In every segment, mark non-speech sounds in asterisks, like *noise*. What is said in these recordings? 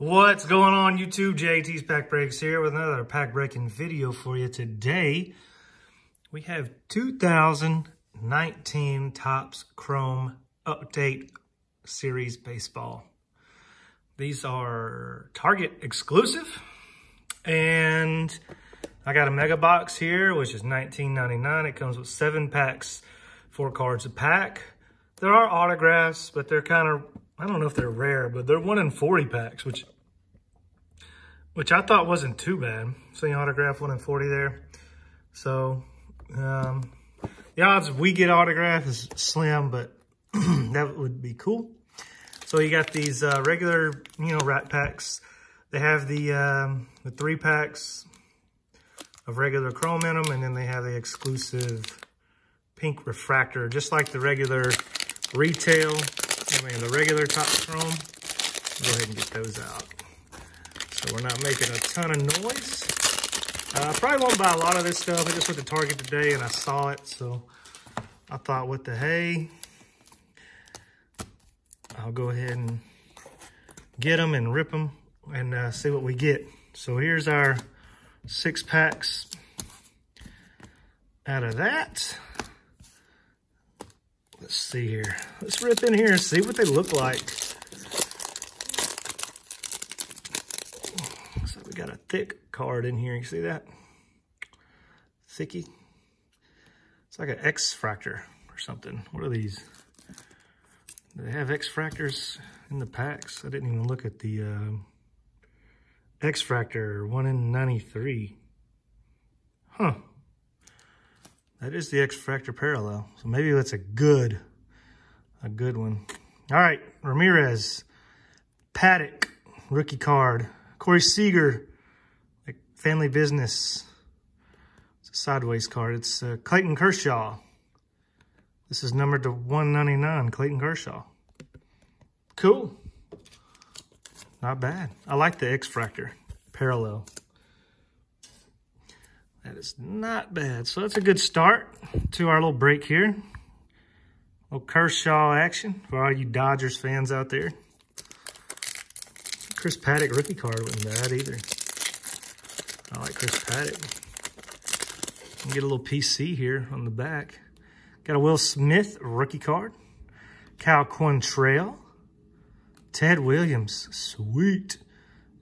What's going on YouTube? JT's Pack Breaks here with another pack breaking video for you today. We have 2019 Topps Chrome Update Series Baseball. These are Target exclusive and I got a mega box here, which is $19.99. It comes with seven packs, four cards a pack. There are autographs, but they're kind of I don't know if they're rare, but they're one in 40 packs, which which I thought wasn't too bad. Seeing autograph one in 40 there. So, um, the odds we get autograph is slim, but *clears throat* that would be cool. So you got these uh, regular, you know, rack packs. They have the, um, the three packs of regular chrome in them, and then they have the exclusive pink refractor, just like the regular retail I mean, the regular Topps Chrome, go ahead and get those out. So we're not making a ton of noise. Uh, I probably won't buy a lot of this stuff. I just went to Target today and I saw it. So I thought, what the hey? I'll go ahead and get them and rip them and uh, see what we get. So here's our six packs out of that. Let's see here. Let's rip in here and see what they look like. So we got a thick card in here. You see that? Thicky. It's like an X-Fractor or something. What are these? Do they have X-Fractors in the packs? I didn't even look at the uh, X-Fractor 1 in 93. Huh. That is the X-Fractor parallel. So maybe that's a good, a good one. All right, Ramirez, Paddack, rookie card. Corey Seager, family business. It's a sideways card. It's uh, Clayton Kershaw. This is numbered to 199, Clayton Kershaw. Cool. Not bad. I like the X-Fractor parallel. Is not bad. So that's a good start to our little break here. Little Kershaw action for all you Dodgers fans out there. Chris Paddack rookie card wasn't bad either. I like Chris Paddack. Get a little PC here on the back. Got a Will Smith rookie card. Cal Quantrill. Ted Williams. Sweet.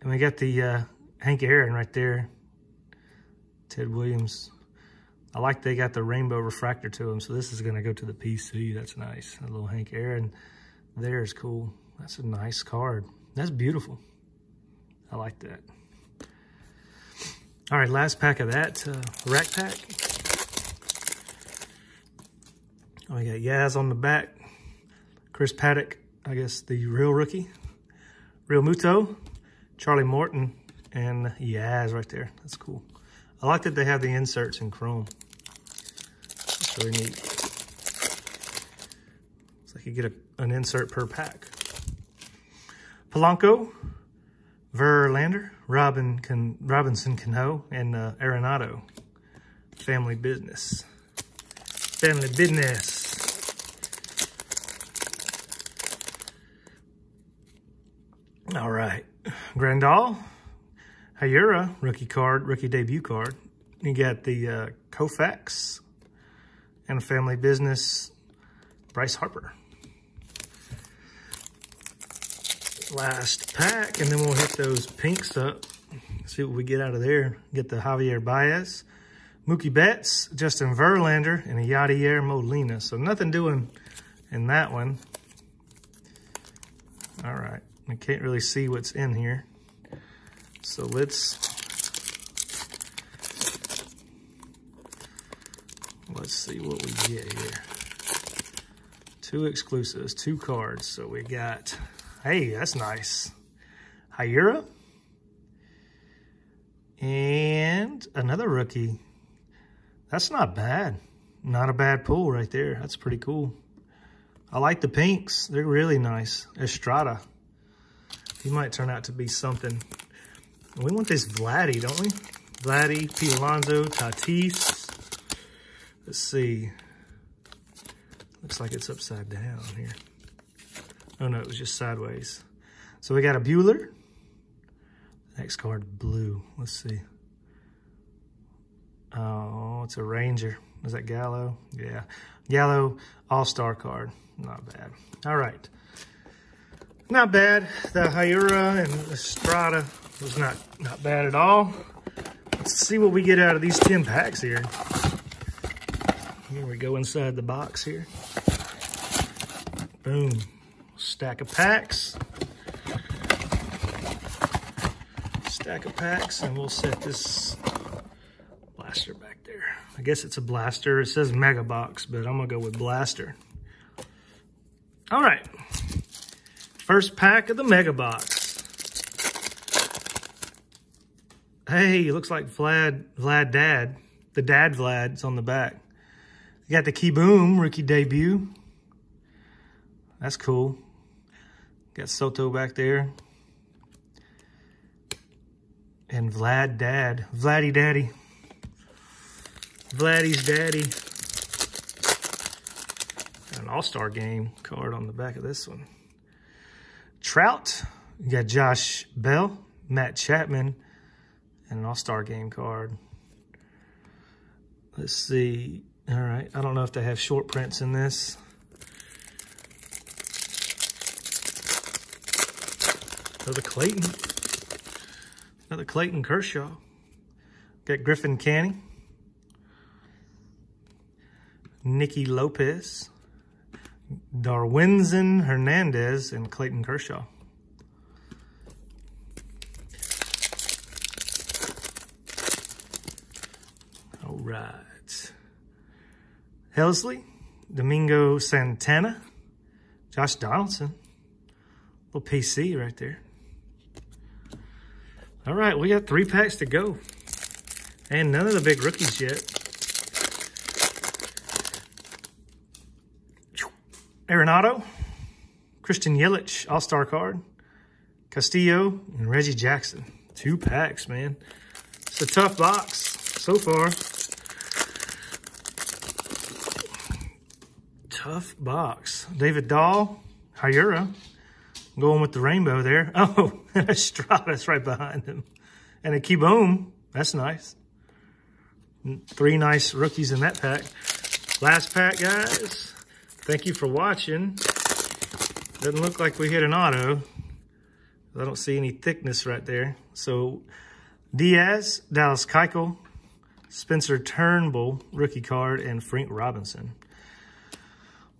And we got the uh, Hank Aaron right there. Ted Williams. I like they got the rainbow refractor to them, so this is going to go to the PC. That's nice. A little Hank Aaron there is cool. That's a nice card. That's beautiful. I like that. All right, last pack of that uh, rack pack. Oh, we got Yaz on the back. Chris Paddack, I guess the real rookie. Realmuto, Charlie Morton, and Yaz right there. That's cool. I like that they have the inserts in chrome. It's really neat. It's like you get a, an insert per pack. Polanco, Verlander, Robin Can, Robinson Cano, and uh, Arenado. Family business. Family business. All right. Grandal, Hiura, rookie card, rookie debut card. You got the uh, Koufax and family business, Bryce Harper. Last pack, and then we'll hit those pinks up. See what we get out of there. Get the Javier Baez, Mookie Betts, Justin Verlander, and a Yadier Molina. So nothing doing in that one. All right, I can't really see what's in here. So let's, let's see what we get here. Two exclusives, two cards. So we got, hey, that's nice. Hiura. And another rookie. That's not bad. Not a bad pull right there. That's pretty cool. I like the pinks. They're really nice. Estrada. He might turn out to be something we want this Vladdy, don't we? Vladdy, P. Alonso, Tatis. Let's see. Looks like it's upside down here. Oh no, it was just sideways. So we got a Buehler. Next card, blue. Let's see. Oh, it's a Ranger. Is that Gallo? Yeah. Gallo All-Star card. Not bad. All right. Not bad. The Hiura and Estrada was not, not bad at all. Let's see what we get out of these 10 packs here. Here we go inside the box here. Boom. Stack of packs. Stack of packs, and we'll set this blaster back there. I guess it's a blaster. It says Mega Box, but I'm going to go with blaster. All right. First pack of the Mega Box. Hey, looks like Vlad, Vlad Dad. The Dad Vlad's on the back. You got the Kieboom rookie debut. That's cool. Got Soto back there. And Vlad Dad. Vladdy Daddy. Vladdy's Daddy. An All-Star Game card on the back of this one. Trout. You got Josh Bell, Matt Chapman, and an All-Star Game card. Let's see. All right. I don't know if they have short prints in this. Another Clayton. Another Clayton Kershaw. Got Griffin Canny. Nicky Lopez. Darwinzon Hernandez and Clayton Kershaw. Right. Helsley, Domingo Santana, Josh Donaldson. Little PC right there. All right, we got three packs to go. And none of the big rookies yet. Arenado, Christian Yelich, All-Star card, Castillo, and Reggie Jackson. Two packs, man. It's a tough box so far. Tough box. David Dahl, Hiura, going with the rainbow there. *laughs* Oh, *laughs* and Estrada's right behind him. And a Kieboom. That's nice. Three nice rookies in that pack. Last pack, guys. Thank you for watching. Doesn't look like we hit an auto. I don't see any thickness right there. So Diaz, Dallas Keuchel, Spencer Turnbull, rookie card, and Frank Robinson.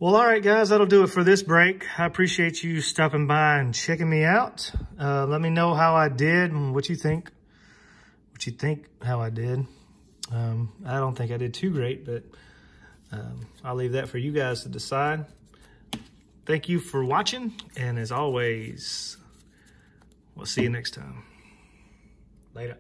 Well, all right, guys, that'll do it for this break. I appreciate you stopping by and checking me out. Uh, let me know how I did and what you think. What you think how I did. Um, I don't think I did too great, but um, I'll leave that for you guys to decide. Thank you for watching, and as always, we'll see you next time. Later.